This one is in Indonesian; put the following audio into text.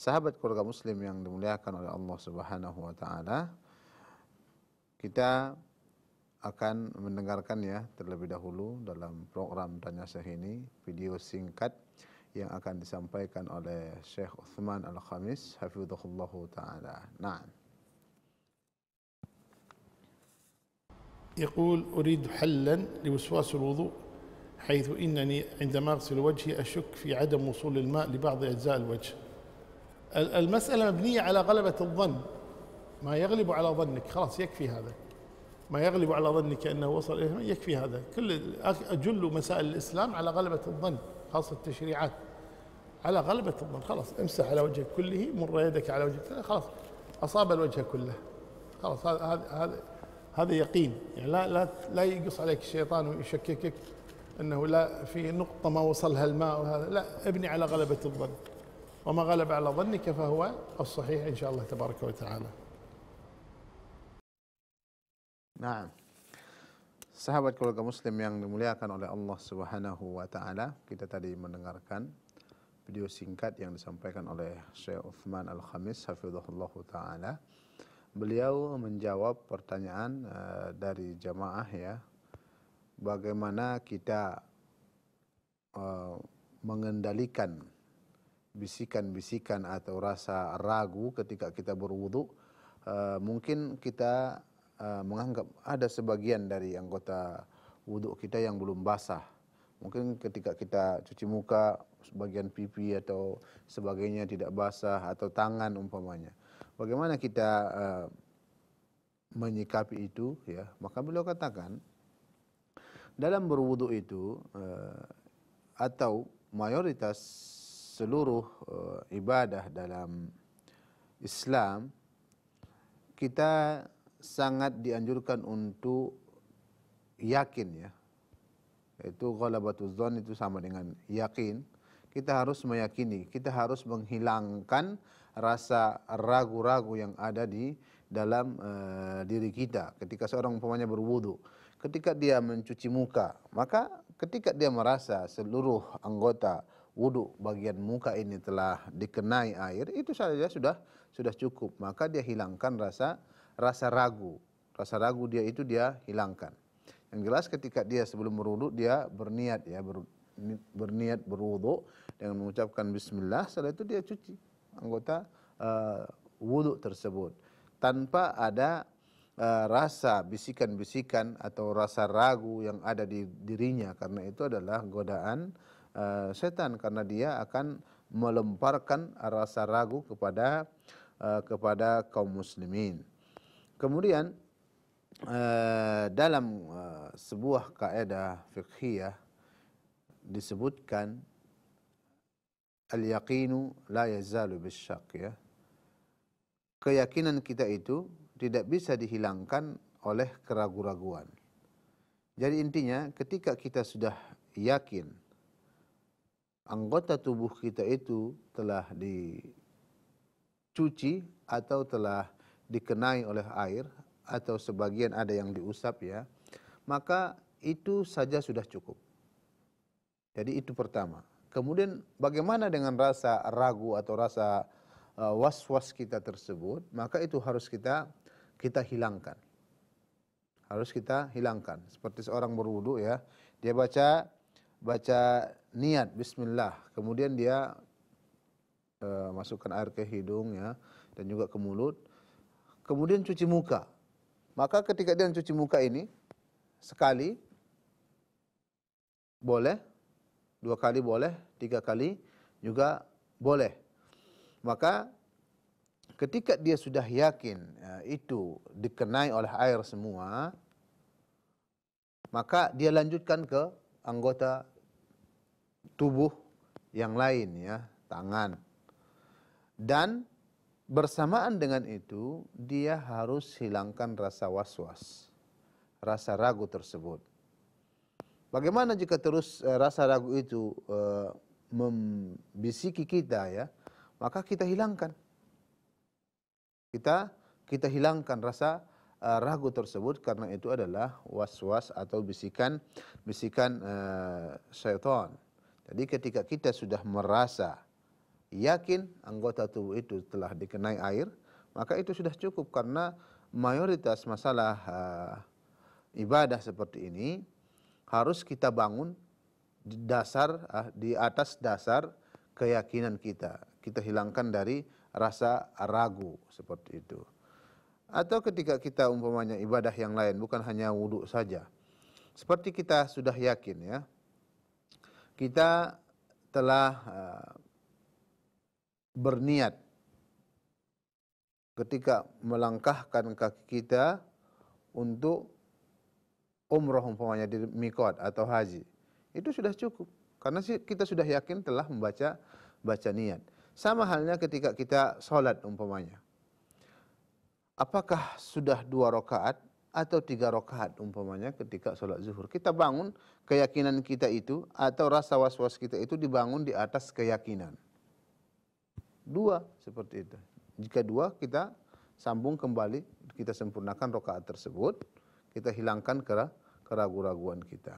Sahabat keluarga muslim yang dimuliakan oleh Allah Subhanahu wa taala, kita akan mendengarkan ya terlebih dahulu dalam program Tanya Syekh ini video singkat yang akan disampaikan oleh Syekh Uthman Al-Khamis hafizahullah taala. Nah. يقول أريد حلا لوسواس الوضوء حيث إنني عندما أغسل وجهي أشك في عدم وصول الماء لبعض أجزاء الوجه المسألة مبنية على غلبة الظن. ما يغلب على ظنك. خلاص يكفي هذا. ما يغلب على ظنك أنه وصل إليه يكفي هذا. كل أجل مسائل الإسلام على غلبة الظن خاصة التشريعات. على غلبة الظن. خلاص امسح على وجهك كله مر يدك على وجهك خلاص. أصاب الوجه كله. خلاص هذا هذا هذا يقين. يعني لا لا لا يقص عليك الشيطان ويشككك أنه لا في نقطة ما وصلها الماء وهذا. لا ابني على غلبة الظن. وما غلب على ظنك فهو الصحيح ان شاء الله تبارك وتعالى Nah, sahabat keluarga muslim yang dimuliakan oleh Allah Subhanahu wa taala, kita tadi mendengarkan video singkat yang disampaikan oleh Syekh Uthman Al-Khamis hafizahullah taala beliau menjawab pertanyaan uh, dari jamaah ya bagaimana kita uh, mengendalikan bisikan-bisikan atau rasa ragu ketika kita berwudu uh, mungkin kita uh, menganggap ada sebagian dari anggota wudu kita yang belum basah. Mungkin ketika kita cuci muka sebagian pipi atau sebagainya tidak basah atau tangan umpamanya. Bagaimana kita uh, menyikapi itu ya? Maka beliau katakan dalam berwudu itu uh, atau mayoritas seluruh uh, ibadah dalam Islam kita sangat dianjurkan untuk yakin ya. Itu ghalabatuz zon itu sama dengan yakin. Kita harus meyakini kita harus menghilangkan rasa ragu-ragu yang ada di dalam uh, diri kita. Ketika seorang umpamanya berwudu ketika dia mencuci muka maka ketika dia merasa seluruh anggota wudu bagian muka ini telah dikenai air itu saja sudah sudah cukup. Maka dia hilangkan rasa rasa ragu. Rasa ragu dia itu dia hilangkan. Yang jelas ketika dia sebelum berwudu dia berniat ya ber, berniat berwudu dengan mengucapkan bismillah setelah itu dia cuci anggota uh, wudhu tersebut. Tanpa ada uh, rasa bisikan-bisikan atau rasa ragu yang ada di dirinya karena itu adalah godaan uh, setan karena dia akan melemparkan rasa ragu kepada uh, kepada kaum muslimin. Kemudian uh, dalam uh, sebuah kaidah fiqhiyah disebutkan al-yaqinu la yazalu bisyak ya. Keyakinan kita itu tidak bisa dihilangkan oleh keraguan-raguan. Jadi intinya ketika kita sudah yakin anggota tubuh kita itu telah dicuci atau telah dikenai oleh air atau sebagian ada yang diusap ya, maka itu saja sudah cukup. Jadi itu pertama. Kemudian bagaimana dengan rasa ragu atau rasa uh, was-was kita tersebut, maka itu harus kita kita hilangkan. Harus kita hilangkan. Seperti seorang berwudu ya, dia baca baca niat bismillah, kemudian dia uh, masukkan air ke hidung ya dan juga ke mulut. Kemudian cuci muka. Maka ketika dia cuci muka ini sekali boleh dua kali boleh, tiga kali juga boleh. Maka ketika dia sudah yakin ya, itu dikenai oleh air semua, maka dia lanjutkan ke anggota tubuh yang lain ya, tangan. Dan bersamaan dengan itu dia harus hilangkan rasa was-was, rasa ragu tersebut. Bagaimana jika terus uh, rasa ragu itu uh, membisiki kita ya, maka kita hilangkan. Kita kita hilangkan rasa uh, ragu tersebut karena itu adalah was-was atau bisikan bisikan uh, syaitan. Jadi ketika kita sudah merasa yakin anggota tubuh itu telah dikenai air, maka itu sudah cukup karena mayoritas masalah uh, ibadah seperti ini harus kita bangun di dasar uh, di atas dasar keyakinan kita. Kita hilangkan dari rasa ragu seperti itu. Atau ketika kita umpamanya ibadah yang lain bukan hanya wudhu saja. Seperti kita sudah yakin ya. Kita telah uh, berniat ketika melangkahkan kaki kita untuk umroh umpamanya di mikot atau haji. Itu sudah cukup karena kita sudah yakin telah membaca baca niat. Sama halnya ketika kita sholat umpamanya. Apakah sudah dua rakaat atau tiga rakaat umpamanya ketika sholat zuhur. Kita bangun keyakinan kita itu atau rasa was was kita itu dibangun di atas keyakinan. Dua seperti itu. Jika dua kita sambung kembali, kita sempurnakan rokaat tersebut, kita hilangkan keraguan-raguan kita.